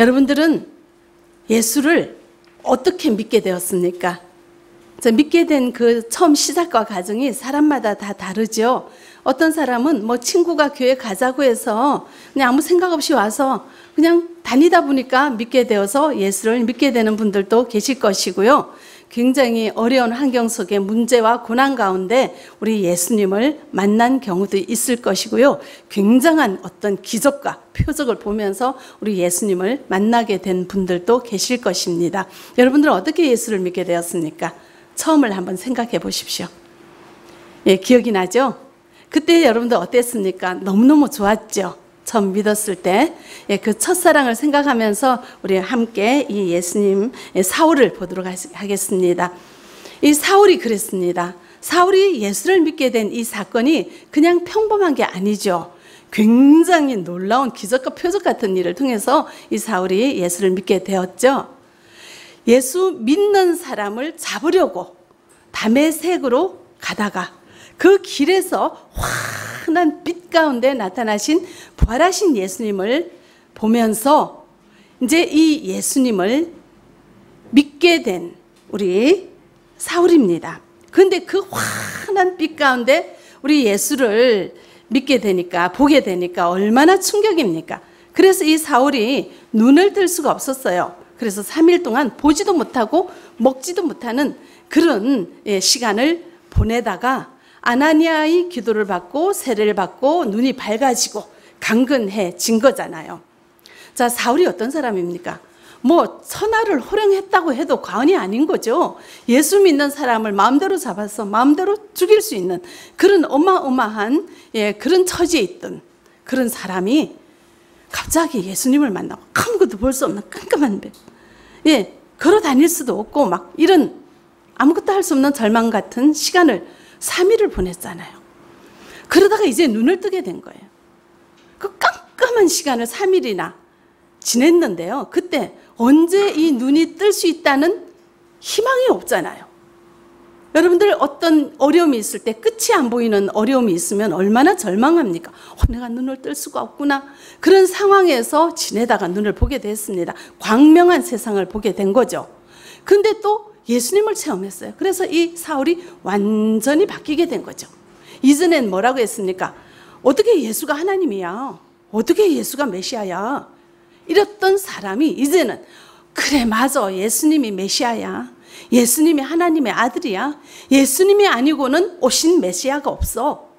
여러분들은 예수를 어떻게 믿게 되었습니까? 믿게 된 그 처음 시작과 과정이 사람마다 다 다르죠. 어떤 사람은 뭐 친구가 교회 가자고 해서 그냥 아무 생각 없이 와서 그냥 다니다 보니까 믿게 되어서 예수를 믿게 되는 분들도 계실 것이고요. 굉장히 어려운 환경 속에 문제와 고난 가운데 우리 예수님을 만난 경우도 있을 것이고요. 굉장한 어떤 기적과 표적을 보면서 우리 예수님을 만나게 된 분들도 계실 것입니다. 여러분들은 어떻게 예수를 믿게 되었습니까? 처음을 한번 생각해 보십시오. 예, 기억이 나죠? 그때 여러분들 어땠습니까? 너무너무 좋았죠? 처음 믿었을 때, 예, 그 첫사랑을 생각하면서 우리 함께 이 예수님 사울을 보도록 하겠습니다. 이 사울이 그랬습니다. 사울이 예수를 믿게 된 이 사건이 그냥 평범한 게 아니죠. 굉장히 놀라운 기적과 표적 같은 일을 통해서 이 사울이 예수를 믿게 되었죠. 예수 믿는 사람을 잡으려고 담의 색으로 가다가 그 길에서 환한 빛 가운데 나타나신 부활하신 예수님을 보면서 이제 이 예수님을 믿게 된 우리 사울입니다. 근데 그 환한 빛 가운데 우리 예수를 믿게 되니까 보게 되니까 얼마나 충격입니까? 그래서 이 사울이 눈을 뜰 수가 없었어요. 그래서 3일 동안 보지도 못하고 먹지도 못하는 그런 예, 시간을 보내다가 아나니아의 기도를 받고 세례를 받고 눈이 밝아지고 강근해진 거잖아요. 자, 사울이 어떤 사람입니까? 뭐 천하를 호령했다고 해도 과언이 아닌 거죠. 예수 믿는 사람을 마음대로 잡아서 마음대로 죽일 수 있는 그런 어마어마한 예, 그런 처지에 있던 그런 사람이 갑자기 예수님을 만나고 아무것도 볼 수 없는 깜깜한 배. 예, 걸어 다닐 수도 없고 막 이런 아무것도 할 수 없는 절망 같은 시간을 3일을 보냈잖아요. 그러다가 이제 눈을 뜨게 된 거예요. 그 깜깜한 시간을 3일이나 지냈는데요. 그때 언제 이 눈이 뜰 수 있다는 희망이 없잖아요. 여러분들 어떤 어려움이 있을 때 끝이 안 보이는 어려움이 있으면 얼마나 절망합니까? 어, 내가 눈을 뜰 수가 없구나. 그런 상황에서 지내다가 눈을 보게 됐습니다. 광명한 세상을 보게 된 거죠. 근데 또 예수님을 체험했어요. 그래서 이 사울이 완전히 바뀌게 된 거죠. 이전엔 뭐라고 했습니까? 어떻게 예수가 하나님이야? 어떻게 예수가 메시아야? 이랬던 사람이 이제는 그래 맞아 예수님이 메시아야. 예수님이 하나님의 아들이야. 예수님이 아니고는 오신 메시아가 없어.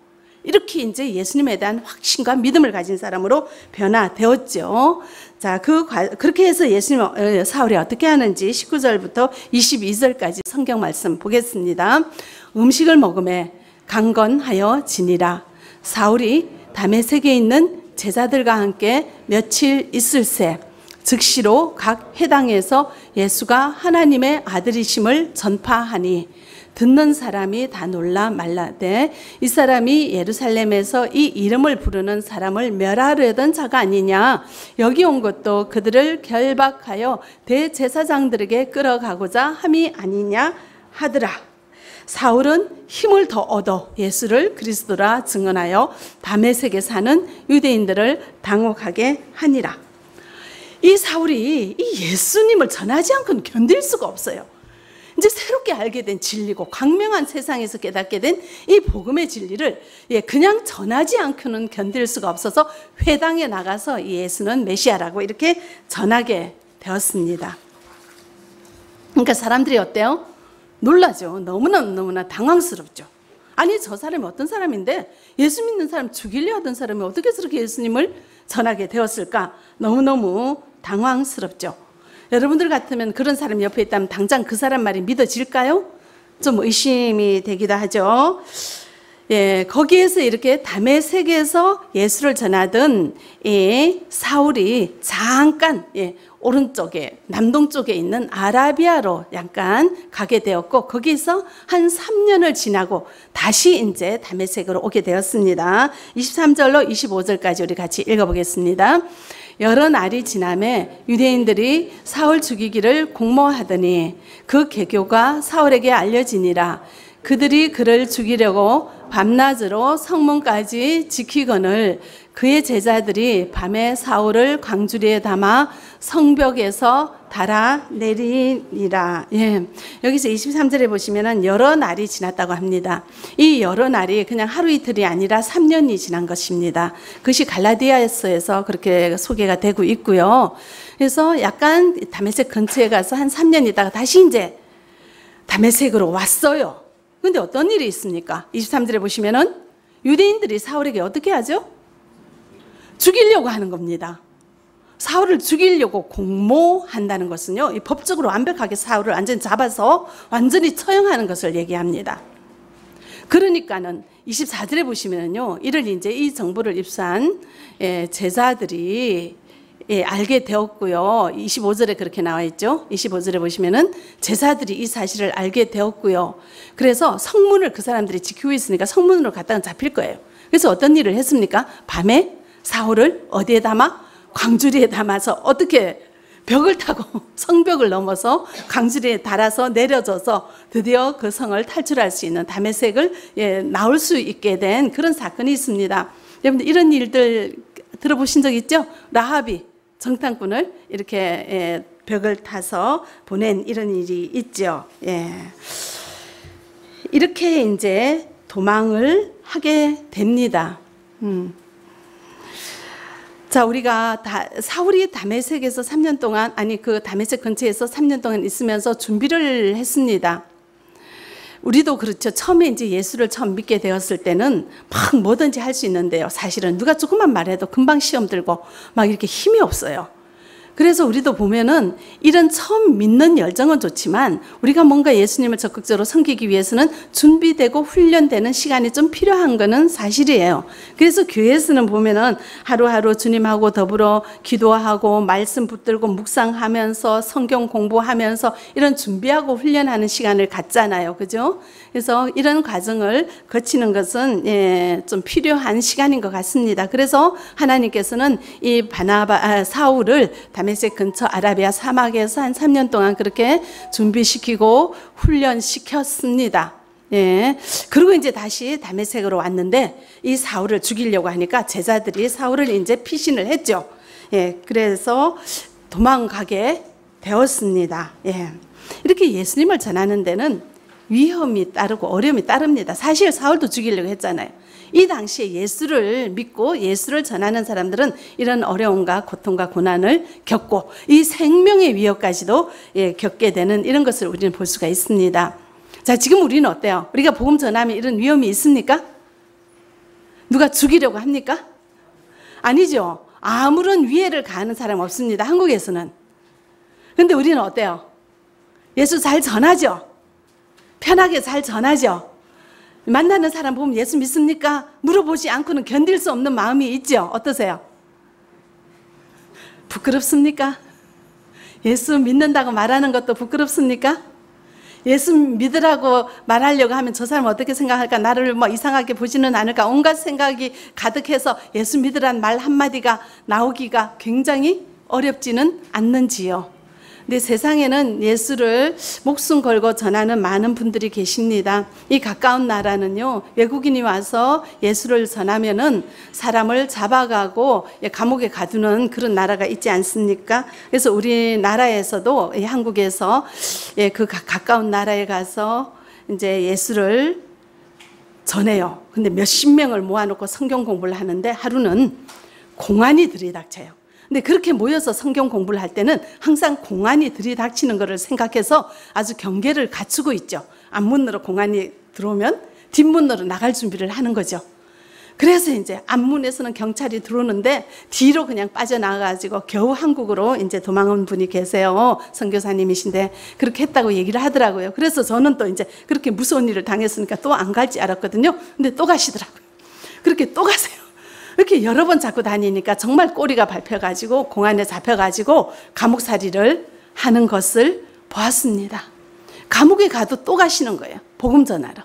이렇게 이제 예수님에 대한 확신과 믿음을 가진 사람으로 변화되었죠. 자, 그, 그렇게 해서 예수님, 어, 사울이 어떻게 하는지 19절부터 22절까지 성경 말씀 보겠습니다. 음식을 먹음에 강건하여 지니라. 사울이 담에색에 있는 제자들과 함께 며칠 있을새 즉시로 각 해당에서 예수가 하나님의 아들이심을 전파하니 듣는 사람이 다 놀라 말라되 이 사람이 예루살렘에서 이 이름을 부르는 사람을 멸하려던 자가 아니냐. 여기 온 것도 그들을 결박하여 대제사장들에게 끌어가고자 함이 아니냐 하더라. 사울은 힘을 더 얻어 예수를 그리스도라 증언하여 담에색에 사는 유대인들을 당혹하게 하니라. 이 사울이 이 예수님을 전하지 않고는 견딜 수가 없어요. 이제 새롭게 알게 된 진리고 광명한 세상에서 깨닫게 된 이 복음의 진리를 예, 그냥 전하지 않고는 견딜 수가 없어서 회당에 나가서 예수는 메시아라고 이렇게 전하게 되었습니다. 그러니까 사람들이 어때요? 놀라죠. 너무나 너무나 당황스럽죠. 아니 저 사람이 어떤 사람인데 예수 믿는 사람 죽이려 하던 사람이 어떻게 저렇게 예수님을 전하게 되었을까? 너무너무 당황스럽죠. 여러분들 같으면 그런 사람 옆에 있다면 당장 그 사람 말이 믿어질까요? 좀 의심이 되기도 하죠. 예, 거기에서 이렇게 담의색에서 예수를 전하던 이 사울이 잠깐 예, 오른쪽에 남동쪽에 있는 아라비아로 약간 가게 되었고 거기서 한 3년을 지나고 다시 이제 담의색으로 오게 되었습니다. 23절로 25절까지 우리 같이 읽어보겠습니다. 여러 날이 지남에 유대인들이 사울 죽이기를 공모하더니 그 계교가 사울에게 알려지니라 그들이 그를 죽이려고 밤낮으로 성문까지 지키거늘 그의 제자들이 밤에 사울을 광주리에 담아 성벽에서 달아 내리니라. 예. 여기서 23절에 보시면은 여러 날이 지났다고 합니다. 이 여러 날이 그냥 하루 이틀이 아니라 3년이 지난 것입니다. 그것이 갈라디아에서 그렇게 소개가 되고 있고요. 그래서 약간 다메섹 근처에 가서 한 3년 있다가 다시 이제 다메섹으로 왔어요. 근데 어떤 일이 있습니까? 23절에 보시면은 유대인들이 사울에게 어떻게 하죠? 죽이려고 하는 겁니다. 사울을 죽이려고 공모한다는 것은요, 법적으로 완벽하게 사울을 완전히 잡아서 완전히 처형하는 것을 얘기합니다. 그러니까는 24절에 보시면요, 이를 이제 이 정보를 입수한 예, 제자들이 예, 알게 되었고요. 25절에 그렇게 나와 있죠. 25절에 보시면은 제사들이 이 사실을 알게 되었고요. 그래서 성문을 그 사람들이 지키고 있으니까 성문으로 갔다가 잡힐 거예요. 그래서 어떤 일을 했습니까? 밤에 사울을 어디에 담아? 광주리에 담아서 어떻게 벽을 타고 성벽을 넘어서 광주리에 달아서 내려져서 드디어 그 성을 탈출할 수 있는 다메섹을 예, 나올 수 있게 된 그런 사건이 있습니다. 여러분들 이런 일들 들어보신 적 있죠? 라합이 정탐꾼을 이렇게 예, 벽을 타서 보낸 이런 일이 있죠. 예. 이렇게 이제 도망을 하게 됩니다. 음. 자, 우리가 다, 사울이 다메섹에서 3년 동안, 아니, 그 다메섹 근처에서 3년 동안 있으면서 준비를 했습니다. 우리도 그렇죠. 처음에 이제 예수를 처음 믿게 되었을 때는 막 뭐든지 할 수 있는데요. 사실은 누가 조금만 말해도 금방 시험 들고 막 이렇게 힘이 없어요. 그래서 우리도 보면은 이런 처음 믿는 열정은 좋지만 우리가 뭔가 예수님을 적극적으로 섬기기 위해서는 준비되고 훈련되는 시간이 좀 필요한 거는 사실이에요. 그래서 교회에서는 보면은 하루하루 주님하고 더불어 기도하고 말씀 붙들고 묵상하면서 성경 공부하면서 이런 준비하고 훈련하는 시간을 갖잖아요. 그죠? 그래서 이런 과정을 거치는 것은 예, 좀 필요한 시간인 것 같습니다. 그래서 하나님께서는 이 바나바 아, 사울을 다메섹 근처 아라비아 사막에서 한 3년 동안 그렇게 준비시키고 훈련시켰습니다. 예. 그리고 이제 다시 다메섹으로 왔는데 이 사울을 죽이려고 하니까 제자들이 사울을 이제 피신을 했죠. 예. 그래서 도망가게 되었습니다. 예. 이렇게 예수님을 전하는 데는 위험이 따르고 어려움이 따릅니다. 사실 사울도 죽이려고 했잖아요. 이 당시에 예수를 믿고 예수를 전하는 사람들은 이런 어려움과 고통과 고난을 겪고 이 생명의 위협까지도 예, 겪게 되는 이런 것을 우리는 볼 수가 있습니다. 자, 지금 우리는 어때요? 우리가 복음 전하면 이런 위험이 있습니까? 누가 죽이려고 합니까? 아니죠. 아무런 위해를 가하는 사람 없습니다. 한국에서는. 근데 우리는 어때요? 예수 잘 전하죠? 편하게 잘 전하죠. 만나는 사람 보면 예수 믿습니까? 물어보지 않고는 견딜 수 없는 마음이 있죠. 어떠세요? 부끄럽습니까? 예수 믿는다고 말하는 것도 부끄럽습니까? 예수 믿으라고 말하려고 하면 저 사람 어떻게 생각할까? 나를 뭐 이상하게 보지는 않을까? 온갖 생각이 가득해서 예수 믿으란 말 한마디가 나오기가 굉장히 어렵지는 않는지요. 근데 세상에는 예수를 목숨 걸고 전하는 많은 분들이 계십니다. 이 가까운 나라는요, 외국인이 와서 예수를 전하면은 사람을 잡아가고 감옥에 가두는 그런 나라가 있지 않습니까? 그래서 우리나라에서도 한국에서 예, 그 가까운 나라에 가서 이제 예수를 전해요. 근데 몇십 명을 모아놓고 성경 공부를 하는데 하루는 공안이 들이닥쳐요. 근데 그렇게 모여서 성경 공부를 할 때는 항상 공안이 들이닥치는 것을 생각해서 아주 경계를 갖추고 있죠. 앞문으로 공안이 들어오면 뒷문으로 나갈 준비를 하는 거죠. 그래서 이제 앞문에서는 경찰이 들어오는데 뒤로 그냥 빠져나가가지고 겨우 한국으로 이제 도망온 분이 계세요. 선교사님이신데 그렇게 했다고 얘기를 하더라고요. 그래서 저는 또 이제 그렇게 무서운 일을 당했으니까 또 안 갈지 알았거든요. 근데 또 가시더라고요. 그렇게 또 가세요. 이렇게 여러 번 잡고 다니니까 정말 꼬리가 밟혀가지고 공안에 잡혀가지고 감옥살이를 하는 것을 보았습니다. 감옥에 가도 또 가시는 거예요. 복음 전하러.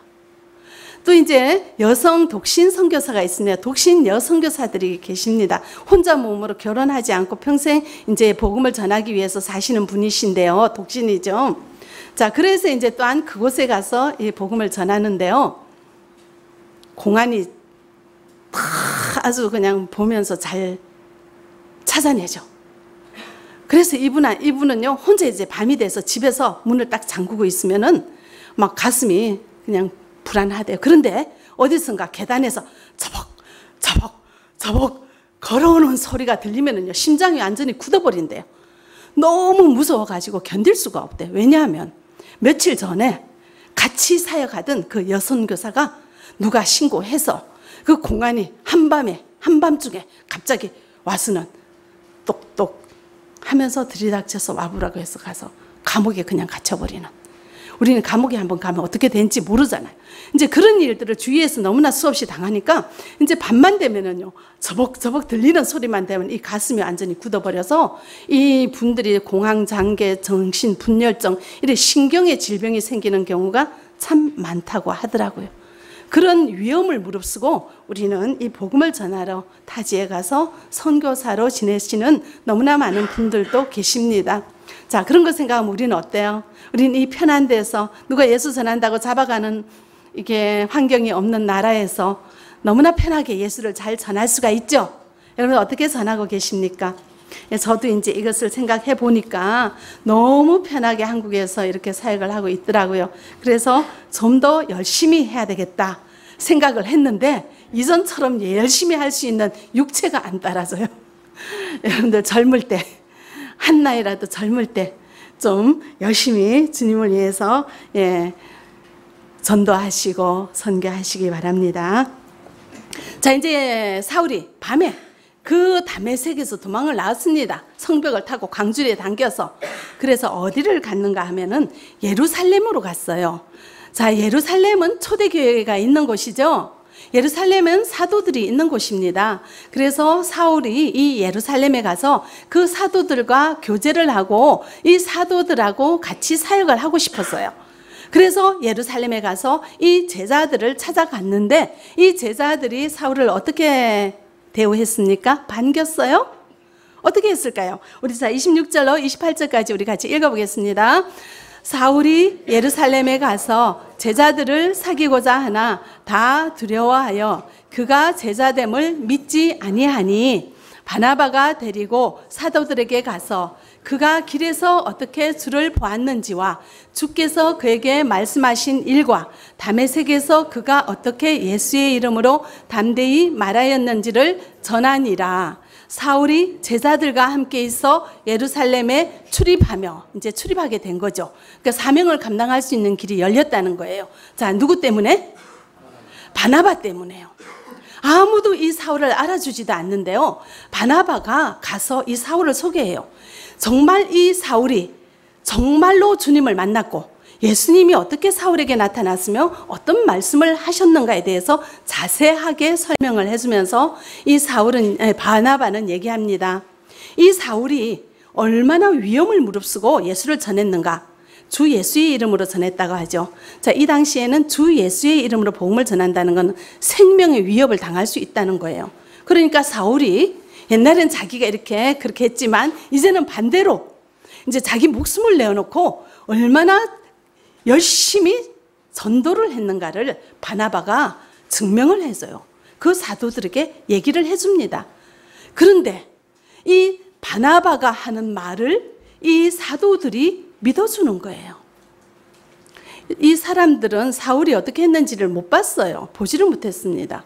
또 이제 여성 독신 선교사가 있습니다. 독신 여성교사들이 계십니다. 혼자 몸으로 결혼하지 않고 평생 이제 복음을 전하기 위해서 사시는 분이신데요. 독신이죠. 자, 그래서 이제 또한 그곳에 가서 이 복음을 전하는데요. 공안이 다 아주 그냥 보면서 잘 찾아내죠. 그래서 이분, 이분은요, 혼자 이제 밤이 돼서 집에서 문을 딱 잠그고 있으면은 막 가슴이 그냥 불안하대요. 그런데 어디선가 계단에서 저벅, 저벅, 저벅 걸어오는 소리가 들리면은요, 심장이 완전히 굳어버린대요. 너무 무서워가지고 견딜 수가 없대. 왜냐하면 며칠 전에 같이 사역하던 그 여선교사가 누가 신고해서 그 공간이 한밤에, 한밤중에 갑자기 와서는 똑똑 하면서 들이닥쳐서 와보라고 해서 가서 감옥에 그냥 갇혀버리는. 우리는 감옥에 한번 가면 어떻게 되는지 모르잖아요. 이제 그런 일들을 주위에서 너무나 수없이 당하니까 이제 밤만 되면은요, 저벅저벅 들리는 소리만 되면 이 가슴이 완전히 굳어버려서 이 분들이 공황 장애, 정신, 분열증, 이런 신경의 질병이 생기는 경우가 참 많다고 하더라고요. 그런 위험을 무릅쓰고 우리는 이 복음을 전하러 타지에 가서 선교사로 지내시는 너무나 많은 분들도 계십니다. 자, 그런 거 생각하면 우리는 어때요? 우리는 이 편한 데서 누가 예수 전한다고 잡아가는 이게 환경이 없는 나라에서 너무나 편하게 예수를 잘 전할 수가 있죠. 여러분 어떻게 전하고 계십니까? 예, 저도 이제 이것을 생각해 보니까 너무 편하게 한국에서 이렇게 사역을 하고 있더라고요. 그래서 좀 더 열심히 해야 되겠다 생각을 했는데 이전처럼 열심히 할 수 있는 육체가 안 따라져요. 여러분들 젊을 때, 한 나이라도 젊을 때 좀 열심히 주님을 위해서 예, 전도하시고 선교하시기 바랍니다. 자, 이제 사울이 밤에 그 담에색에서 도망을 나왔습니다. 성벽을 타고 광주리에 당겨서. 그래서 어디를 갔는가 하면은 예루살렘으로 갔어요. 자, 예루살렘은 초대교회가 있는 곳이죠. 예루살렘은 사도들이 있는 곳입니다. 그래서 사울이 이 예루살렘에 가서 그 사도들과 교제를 하고 이 사도들하고 같이 사역을 하고 싶었어요. 그래서 예루살렘에 가서 이 제자들을 찾아갔는데 이 제자들이 사울을 어떻게 대우했습니까? 반겼어요? 어떻게 했을까요? 우리 자 26절로 28절까지 우리 같이 읽어보겠습니다. 사울이 예루살렘에 가서 제자들을 사귀고자 하나 다 두려워하여 그가 제자됨을 믿지 아니하니 바나바가 데리고 사도들에게 가서 그가 길에서 어떻게 주를 보았는지와 주께서 그에게 말씀하신 일과 담에색에서 그가 어떻게 예수의 이름으로 담대히 말하였는지를 전하니라. 사울이 제자들과 함께 있어 예루살렘에 출입하며 이제 출입하게 된 거죠. 그러니까 사명을 감당할 수 있는 길이 열렸다는 거예요. 자, 누구 때문에? 바나바 때문에요. 아무도 이 사울을 알아주지도 않는데요. 바나바가 가서 이 사울을 소개해요. 정말 이 사울이 정말로 주님을 만났고 예수님이 어떻게 사울에게 나타났으며 어떤 말씀을 하셨는가에 대해서 자세하게 설명을 해주면서 이 사울은 바나바는 얘기합니다. 이 사울이 얼마나 위험을 무릅쓰고 예수를 전했는가. 주 예수의 이름으로 전했다고 하죠. 자, 이 당시에는 주 예수의 이름으로 복음을 전한다는 건 생명의 위협을 당할 수 있다는 거예요. 그러니까 사울이 옛날엔 자기가 이렇게 그렇게 했지만 이제는 반대로 이제 자기 목숨을 내어놓고 얼마나 열심히 전도를 했는가를 바나바가 증명을 해줘요. 그 사도들에게 얘기를 해줍니다. 그런데 이 바나바가 하는 말을 이 사도들이 믿어주는 거예요. 이 사람들은 사울이 어떻게 했는지를 못 봤어요. 보지를 못했습니다.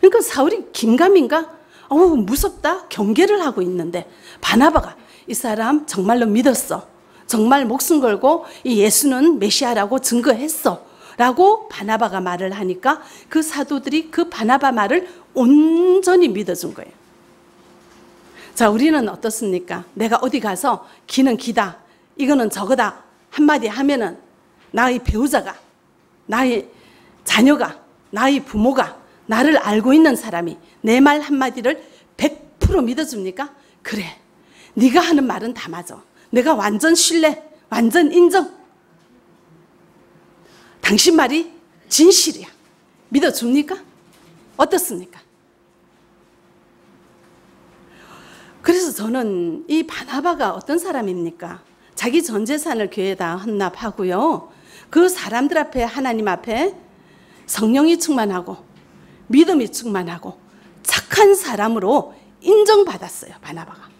그러니까 사울이 긴가민가? 어우, 무섭다? 경계를 하고 있는데, 바나바가 이 사람 정말로 믿었어. 정말 목숨 걸고 이 예수는 메시아라고 증거했어. 라고 바나바가 말을 하니까 그 사도들이 그 바나바 말을 온전히 믿어준 거예요. 자, 우리는 어떻습니까? 내가 어디 가서 기는 기다. 이거는 저거다. 한마디 하면은 나의 배우자가, 나의 자녀가, 나의 부모가, 나를 알고 있는 사람이 내 말 한마디를 100% 믿어줍니까? 그래. 네가 하는 말은 다 맞아. 내가 완전 신뢰, 완전 인정. 당신 말이 진실이야. 믿어줍니까? 어떻습니까? 그래서 저는 이 바나바가 어떤 사람입니까? 자기 전 재산을 교회에다 헌납하고요. 그 사람들 앞에 하나님 앞에 성령이 충만하고 믿음이 충만하고 착한 사람으로 인정받았어요. 바나바가.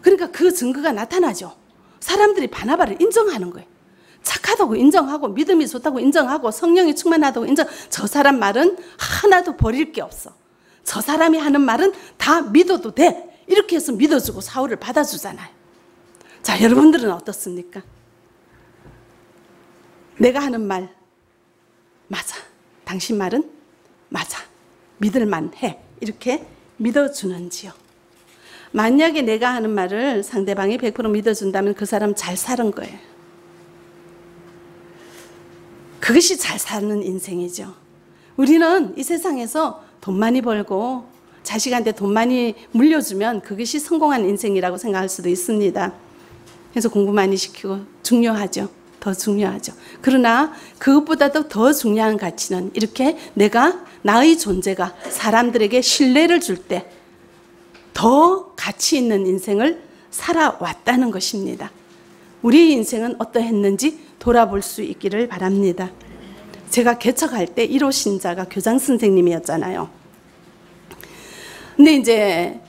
그러니까 그 증거가 나타나죠. 사람들이 바나바를 인정하는 거예요. 착하다고 인정하고 믿음이 좋다고 인정하고 성령이 충만하다고 인정. 저 사람 말은 하나도 버릴 게 없어. 저 사람이 하는 말은 다 믿어도 돼. 이렇게 해서 믿어주고 사울을 받아주잖아요. 자, 여러분들은 어떻습니까? 내가 하는 말 맞아. 당신 말은 맞아. 믿을만 해. 이렇게 믿어주는지요. 만약에 내가 하는 말을 상대방이 100% 믿어준다면 그 사람 잘 사는 거예요. 그것이 잘 사는 인생이죠. 우리는 이 세상에서 돈 많이 벌고 자식한테 돈 많이 물려주면 그것이 성공한 인생이라고 생각할 수도 있습니다. 그래서 공부 많이 시키고 중요하죠. 더 중요하죠. 그러나 그것보다도 더 중요한 가치는 이렇게 내가 나의 존재가 사람들에게 신뢰를 줄 때 더 가치 있는 인생을 살아왔다는 것입니다. 우리 인생은 어떠했는지 돌아볼 수 있기를 바랍니다. 제가 개척할 때 1호 신자가 교장 선생님이었잖아요. 근데 이제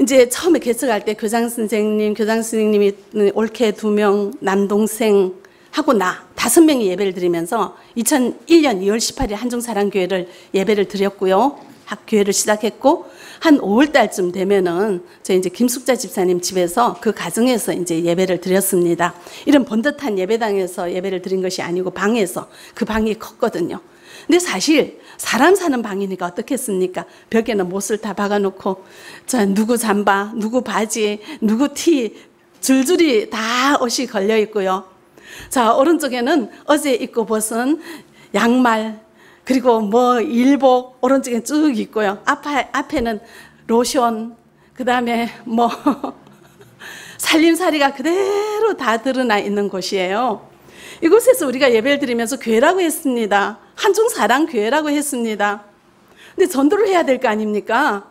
이제 처음에 개척할 때 교장 선생님, 교장 선생님이 올케 두 명, 남동생 하고 나 다섯 명이 예배를 드리면서 2001년 2월 18일 한중사랑교회를 예배를 드렸고요. 학교회를 시작했고 한 5월 달쯤 되면은 저희 이제 김숙자 집사님 집에서 그 가정에서 이제 예배를 드렸습니다. 이런 번듯한 예배당에서 예배를 드린 것이 아니고 방에서 그 방이 컸거든요. 근데 사실 사람 사는 방이니까 어떻겠습니까? 벽에는 못을 다 박아놓고 자 누구 잠바, 누구 바지, 누구 티 줄줄이 다 옷이 걸려 있고요. 자 오른쪽에는 어제 입고 벗은 양말 그리고 뭐 일복 오른쪽에 쭉 있고요. 앞에 앞에는 로션 그 다음에 뭐 살림살이가 그대로 다 드러나 있는 곳이에요. 이곳에서 우리가 예배를 드리면서 교회라고 했습니다. 한중 사랑 교회라고 했습니다. 근데 전도를 해야 될 거 아닙니까?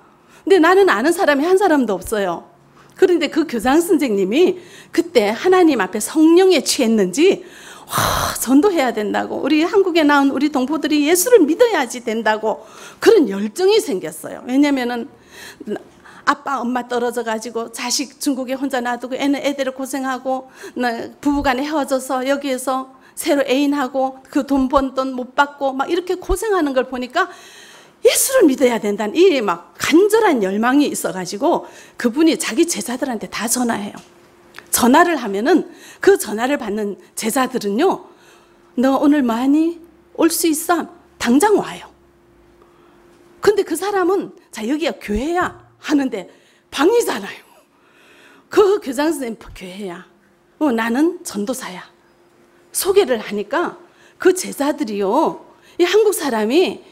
근데 나는 아는 사람이 한 사람도 없어요. 그런데 그 교장 선생님이 그때 하나님 앞에 성령에 취했는지 와, 전도해야 된다고. 우리 한국에 나온 우리 동포들이 예수를 믿어야지 된다고 그런 열정이 생겼어요. 왜냐면은 아빠 엄마 떨어져 가지고 자식 중국에 혼자 놔두고 애는 애대로 고생하고 부부간에 헤어져서 여기에서 새로 애인하고 그 돈 번 돈 못 받고 막 이렇게 고생하는 걸 보니까 예수를 믿어야 된다는 이 막 간절한 열망이 있어 가지고 그분이 자기 제자들한테 다 전화해요. 전화를 하면은 그 전화를 받는 제자들은요, 너 오늘 많이 올 수 있어? 당장 와요. 근데 그 사람은 자 여기가 교회야 하는데 방이잖아요. 그 교장 선생님 교회야. 어, 나는 전도사야. 소개를 하니까 그 제자들이요, 이 한국 사람이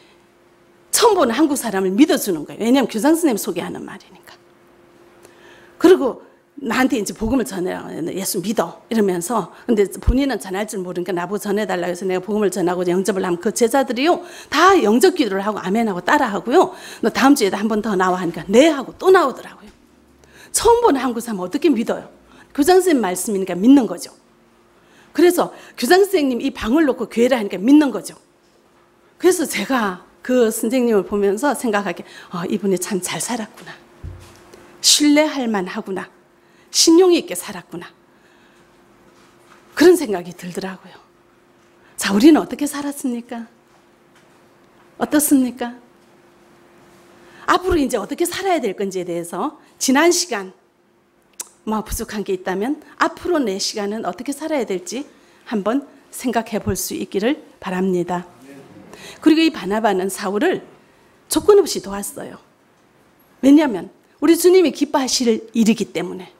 처음 보는 한국 사람을 믿어주는 거예요. 왜냐하면 교장 선생님 소개하는 말이니까. 그리고 나한테 이제 복음을 전해라. 예수 믿어. 이러면서. 근데 본인은 전할 줄 모르니까 나보고 전해달라고 해서 내가 복음을 전하고 영접을 하면 그 제자들이요. 다 영접 기도를 하고 아멘하고 따라하고요. 너 다음 주에도 한 번 더 나와 하니까 네 하고 또 나오더라고요. 처음 보는 한국 사람 어떻게 믿어요? 교장 선생님 말씀이니까 믿는 거죠. 그래서 교장 선생님 이 방을 놓고 교회를 하니까 믿는 거죠. 그래서 제가 그 선생님을 보면서 생각하게, 어, 이분이 참 잘 살았구나. 신뢰할 만하구나. 신용이 있게 살았구나. 그런 생각이 들더라고요. 자, 우리는 어떻게 살았습니까? 어떻습니까? 앞으로 이제 어떻게 살아야 될 건지에 대해서 지난 시간 뭐 부족한 게 있다면 앞으로 내 시간은 어떻게 살아야 될지 한번 생각해 볼 수 있기를 바랍니다. 그리고 이 바나바는 사울을 조건 없이 도왔어요. 왜냐하면 우리 주님이 기뻐하실 일이기 때문에.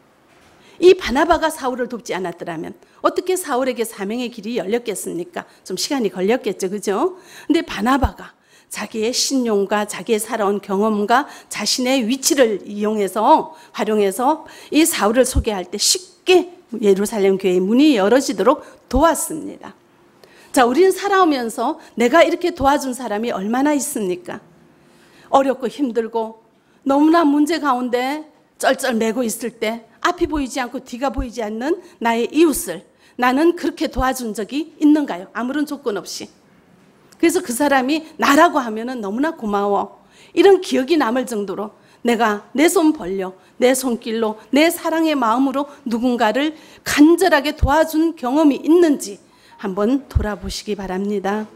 이 바나바가 사울을 돕지 않았더라면 어떻게 사울에게 사명의 길이 열렸겠습니까? 좀 시간이 걸렸겠죠. 그죠? 근데 바나바가 자기의 신용과 자기의 살아온 경험과 자신의 위치를 이용해서 활용해서 이 사울을 소개할 때 쉽게 예루살렘 교회의 문이 열어지도록 도왔습니다. 자, 우리는 살아오면서 내가 이렇게 도와준 사람이 얼마나 있습니까? 어렵고 힘들고 너무나 문제 가운데 쩔쩔매고 있을 때 앞이 보이지 않고 뒤가 보이지 않는 나의 이웃을 나는 그렇게 도와준 적이 있는가요? 아무런 조건 없이. 그래서 그 사람이 나라고 하면은 너무나 고마워. 이런 기억이 남을 정도로 내가 내 손 벌려, 내 손길로, 내 사랑의 마음으로 누군가를 간절하게 도와준 경험이 있는지 한번 돌아보시기 바랍니다.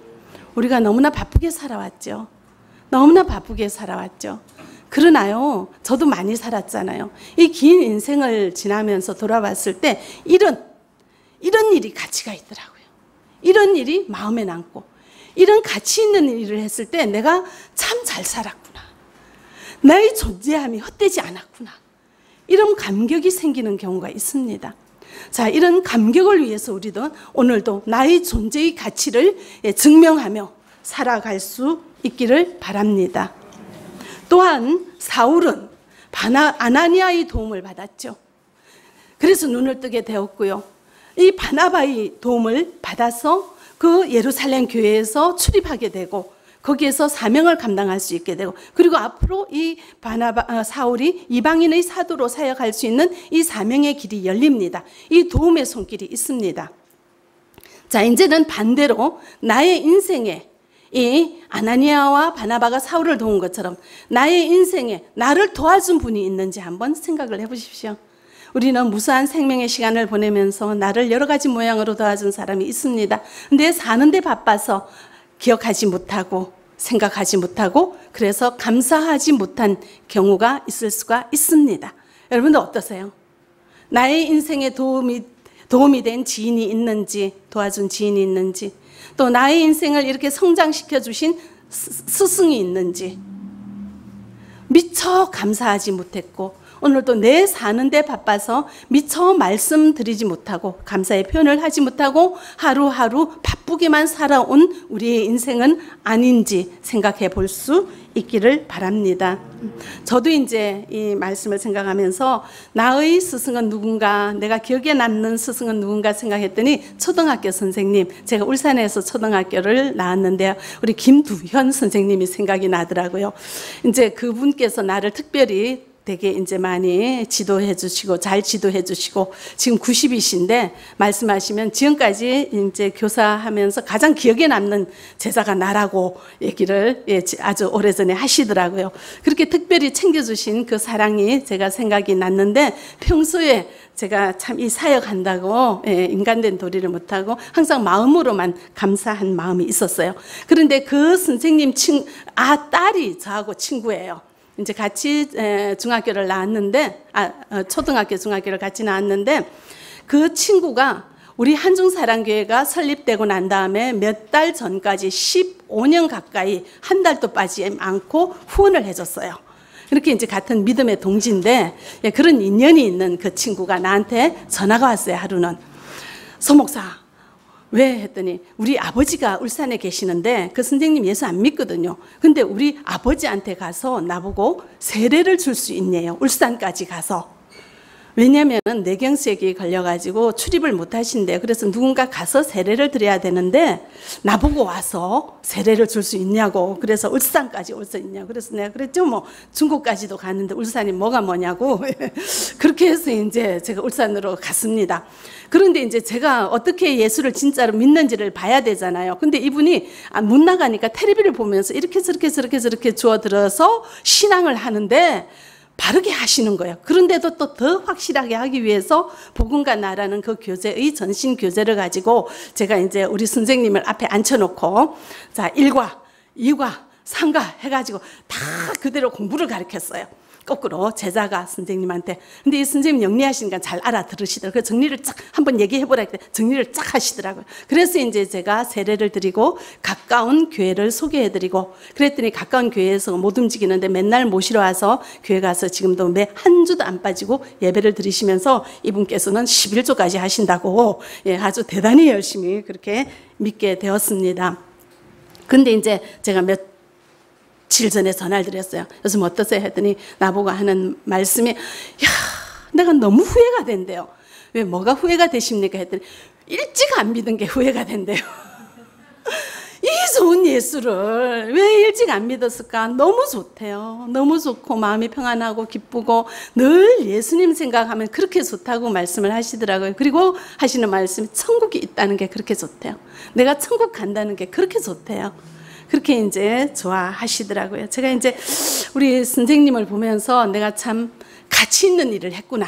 우리가 너무나 바쁘게 살아왔죠. 너무나 바쁘게 살아왔죠. 그러나요, 저도 많이 살았잖아요. 이 긴 인생을 지나면서 돌아봤을 때 이런, 이런 일이 가치가 있더라고요. 이런 일이 마음에 남고, 이런 가치 있는 일을 했을 때 내가 참 잘 살았구나. 나의 존재함이 헛되지 않았구나. 이런 감격이 생기는 경우가 있습니다. 자, 이런 감격을 위해서 우리도 오늘도 나의 존재의 가치를 예, 증명하며 살아갈 수 있기를 바랍니다. 또한 사울은 바나, 아나니아의 도움을 받았죠. 그래서 눈을 뜨게 되었고요. 이 바나바의 도움을 받아서 그 예루살렘 교회에서 출입하게 되고 거기에서 사명을 감당할 수 있게 되고 그리고 앞으로 이 바나바 아, 사울이 이방인의 사도로 사역할 수 있는 이 사명의 길이 열립니다. 이 도움의 손길이 있습니다. 자, 이제는 반대로 나의 인생에 이 아나니아와 바나바가 사울을 도운 것처럼 나의 인생에 나를 도와준 분이 있는지 한번 생각을 해 보십시오. 우리는 무수한 생명의 시간을 보내면서 나를 여러 가지 모양으로 도와준 사람이 있습니다. 근데 사는데 바빠서 기억하지 못하고 생각하지 못하고 그래서 감사하지 못한 경우가 있을 수가 있습니다. 여러분들 어떠세요? 나의 인생에 도움이 도움이 된 지인이 있는지 도와준 지인이 있는지 또 나의 인생을 이렇게 성장시켜 주신 스승이 있는지 미처 감사하지 못했고 오늘도 내 사는데 바빠서 미처 말씀드리지 못하고 감사의 표현을 하지 못하고 하루하루 바쁘게만 살아온 우리의 인생은 아닌지 생각해 볼 수 있기를 바랍니다. 저도 이제 이 말씀을 생각하면서 나의 스승은 누군가, 내가 기억에 남는 스승은 누군가 생각했더니 초등학교 선생님, 제가 울산에서 초등학교를 나왔는데요. 우리 김두현 선생님이 생각이 나더라고요. 이제 그분께서 나를 특별히 되게 이제 많이 지도해 주시고 잘 지도해 주시고 지금 90이신데 말씀하시면 지금까지 이제 교사하면서 가장 기억에 남는 제자가 나라고 얘기를 예, 아주 오래전에 하시더라고요. 그렇게 특별히 챙겨 주신 그 사랑이 제가 생각이 났는데 평소에 제가 참 이 사역한다고 예, 인간된 도리를 못하고 항상 마음으로만 감사한 마음이 있었어요. 그런데 그 선생님 친, 아, 딸이 저하고 친구예요. 이제 같이 중학교를 나왔는데 아 어, 초등학교 중학교를 같이 나왔는데 그 친구가 우리 한중사랑교회가 설립되고 난 다음에 몇 달 전까지 15년 가까이 한 달도 빠지지 않고 후원을 해줬어요. 그렇게 이제 같은 믿음의 동지인데 예, 그런 인연이 있는 그 친구가 나한테 전화가 왔어요 하루는 소목사 왜 했더니 우리 아버지가 울산에 계시는데 그 선생님 예수 안 믿거든요. 근데 우리 아버지한테 가서 나보고 세례를 줄 수 있네요. 울산까지 가서. 왜냐하면 뇌경색이 걸려가지고 출입을 못 하신대요. 그래서 누군가 가서 세례를 드려야 되는데 나보고 와서 세례를 줄 수 있냐고. 그래서 울산까지 올 수 있냐고. 그래서 내가 그랬죠. 뭐 중국까지도 갔는데 울산이 뭐가 뭐냐고. 그렇게 해서 이제 제가 울산으로 갔습니다. 그런데 이제 제가 어떻게 예수를 진짜로 믿는지를 봐야 되잖아요. 근데 이분이 아, 못 나가니까 테레비를 보면서 이렇게 저렇게 저렇게 저렇게 주어 들어서 신앙을 하는데 바르게 하시는 거예요. 그런데도 또 더 확실하게 하기 위해서 복음과 나라는 그 교재의 전신 교재를 가지고 제가 이제 우리 선생님을 앞에 앉혀놓고 자 1과 2과 3과 해가지고 다 그대로 공부를 가르쳤어요. 거꾸로 제자가 선생님한테 근데 이 선생님 영리하시니까 잘 알아들으시더라고요. 그 정리를 쫙 한번 얘기해보라 했더니 정리를 쫙 하시더라고요. 그래서 이제 제가 세례를 드리고 가까운 교회를 소개해드리고 그랬더니 가까운 교회에서 못 움직이는데 맨날 모시러 와서 교회 가서 지금도 매 한 주도 안 빠지고 예배를 드리시면서 이분께서는 11조까지 하신다고 예, 아주 대단히 열심히 그렇게 믿게 되었습니다. 근데 이제 제가 몇 며칠 전에 전화를 드렸어요. 요즘 어떠세요? 했더니 나보고 하는 말씀이 야 내가 너무 후회가 된대요. 왜 뭐가 후회가 되십니까? 했더니 일찍 안 믿은 게 후회가 된대요. 이 좋은 예수를 왜 일찍 안 믿었을까? 너무 좋대요. 너무 좋고 마음이 평안하고 기쁘고 늘 예수님 생각하면 그렇게 좋다고 말씀을 하시더라고요. 그리고 하시는 말씀이 천국이 있다는 게 그렇게 좋대요. 내가 천국 간다는 게 그렇게 좋대요. 그렇게 이제 좋아하시더라고요. 제가 이제 우리 선생님을 보면서 내가 참 가치 있는 일을 했구나.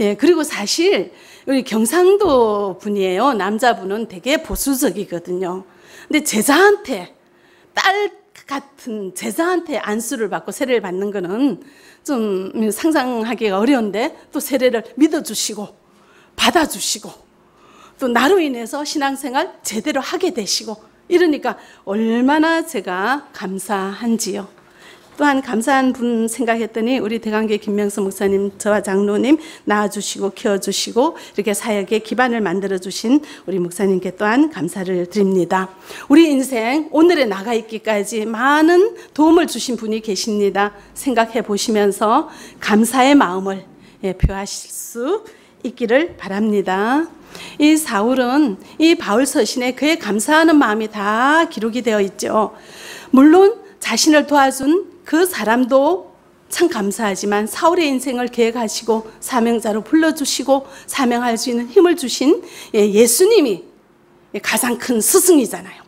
예, 그리고 사실 우리 경상도 분이에요. 남자분은 되게 보수적이거든요. 근데 제자한테 딸 같은 제자한테 안수를 받고 세례를 받는 거는 좀 상상하기가 어려운데 또 세례를 믿어주시고 받아주시고 또 나로 인해서 신앙생활 제대로 하게 되시고 이러니까 얼마나 제가 감사한지요. 또한 감사한 분 생각했더니 우리 대강교 김명수 목사님, 저와 장로님 낳아주시고 키워주시고 이렇게 사역의 기반을 만들어주신 우리 목사님께 또한 감사를 드립니다. 우리 인생 오늘에 나가 있기까지 많은 도움을 주신 분이 계십니다. 생각해 보시면서 감사의 마음을 예, 표하실 수 있기를 바랍니다. 이 사울은 이 바울 서신에 그의 감사하는 마음이 다 기록이 되어 있죠. 물론 자신을 도와준 그 사람도 참 감사하지만 사울의 인생을 계획하시고 사명자로 불러주시고 사명할 수 있는 힘을 주신 예, 예수님이 가장 큰 스승이잖아요.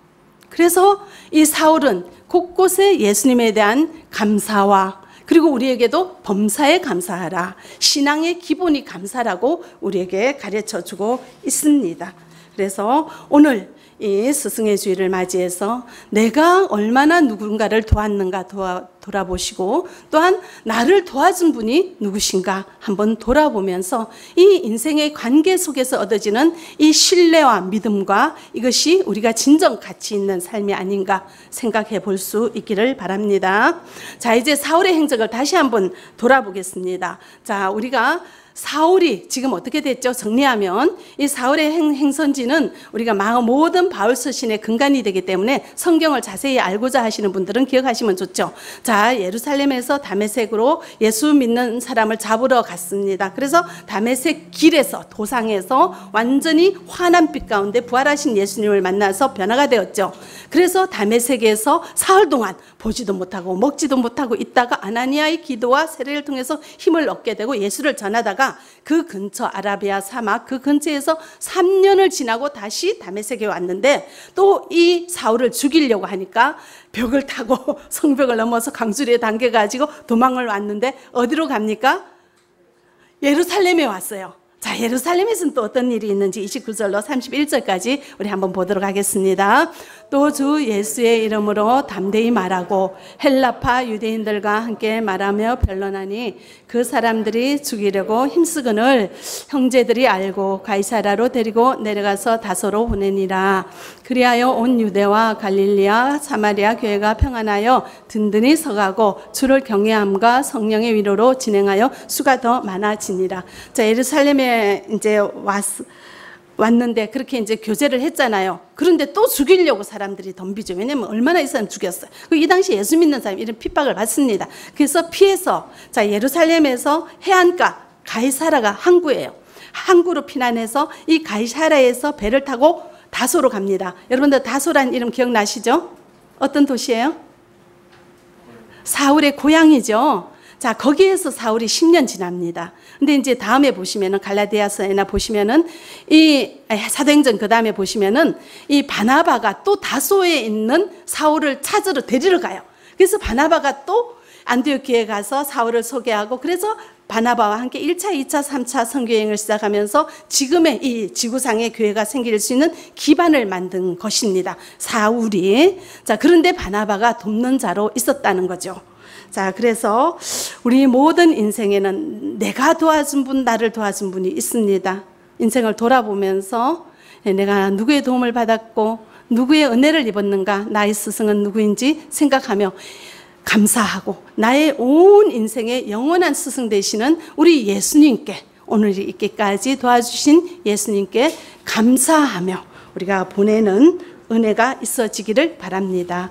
그래서 이 사울은 곳곳에 예수님에 대한 감사와 그리고 우리에게도 범사에 감사하라. 신앙의 기본이 감사라고 우리에게 가르쳐 주고 있습니다. 그래서 오늘 이 스승의 주일을 맞이해서 내가 얼마나 누군가를 도왔는가 도와, 돌아보시고 또한 나를 도와준 분이 누구신가 한번 돌아보면서 이 인생의 관계 속에서 얻어지는 이 신뢰와 믿음과 이것이 우리가 진정 가치 있는 삶이 아닌가 생각해 볼 수 있기를 바랍니다. 자, 이제 사울의 행적을 다시 한번 돌아보겠습니다. 자, 우리가 사울이 지금 어떻게 됐죠? 정리하면 이 사울의 행, 선지는 우리가 모든 바울 서신의 근간이 되기 때문에 성경을 자세히 알고자 하시는 분들은 기억하시면 좋죠. 자, 예루살렘에서 다메섹으로 예수 믿는 사람을 잡으러 갔습니다. 그래서 다메섹 길에서 도상에서 완전히 환한 빛 가운데 부활하신 예수님을 만나서 변화가 되었죠. 그래서 다메섹에서 사흘 동안 보지도 못하고 먹지도 못하고 있다가 아나니아의 기도와 세례를 통해서 힘을 얻게 되고 예수를 전하다가 하다가 그 근처 아라비아 사막 그 근처에서 3년을 지나고 다시 다메섹에 왔는데 또 이 사울을 죽이려고 하니까 벽을 타고 성벽을 넘어서 강수리에 당겨 가지고 도망을 왔는데 어디로 갑니까? 예루살렘에 왔어요. 자, 예루살렘에서는 또 어떤 일이 있는지 29절로 31절까지 우리 한번 보도록 하겠습니다. 또 주 예수의 이름으로 담대히 말하고 헬라파 유대인들과 함께 말하며 변론하니 그 사람들이 죽이려고 힘쓰거늘 형제들이 알고 가이사라로 데리고 내려가서 다소로 보내니라. 그리하여 온 유대와 갈릴리아 사마리아 교회가 평안하여 든든히 서가고 주를 경외함과 성령의 위로로 진행하여 수가 더 많아지니라. 자, 예루살렘에 이제 왔 왔는데 그렇게 이제 교제를 했잖아요. 그런데 또 죽이려고 사람들이 덤비죠. 왜냐면 얼마나 이 사람 죽였어요. 그이 당시 예수 믿는 사람이 이런 핍박을 받습니다. 그래서 피해서 자 예루살렘에서 해안가 가이사라가 항구예요. 항구로 피난해서 이 가이사라에서 배를 타고 다소로 갑니다. 여러분들 다소란 이름 기억나시죠? 어떤 도시예요? 사울의 고향이죠. 자, 거기에서 사울이 10년 지납니다. 근데 이제 다음에 보시면은 갈라디아서에나 보시면은 이 사도행전 그 다음에 보시면은 이 바나바가 또 다소에 있는 사울을 찾으러 데리러 가요. 그래서 바나바가 또 안디오키에 가서 사울을 소개하고 그래서 바나바와 함께 1차, 2차, 3차 선교행을 시작하면서 지금의 이 지구상의 교회가 생길 수 있는 기반을 만든 것입니다. 사울이. 자, 그런데 바나바가 돕는 자로 있었다는 거죠. 자, 그래서 우리 모든 인생에는 내가 도와준 분, 나를 도와준 분이 있습니다. 인생을 돌아보면서 내가 누구의 도움을 받았고 누구의 은혜를 입었는가, 나의 스승은 누구인지 생각하며 감사하고 나의 온 인생의 영원한 스승 되시는 우리 예수님께 오늘 있기까지 도와주신 예수님께 감사하며 우리가 보내는 은혜가 있어지기를 바랍니다.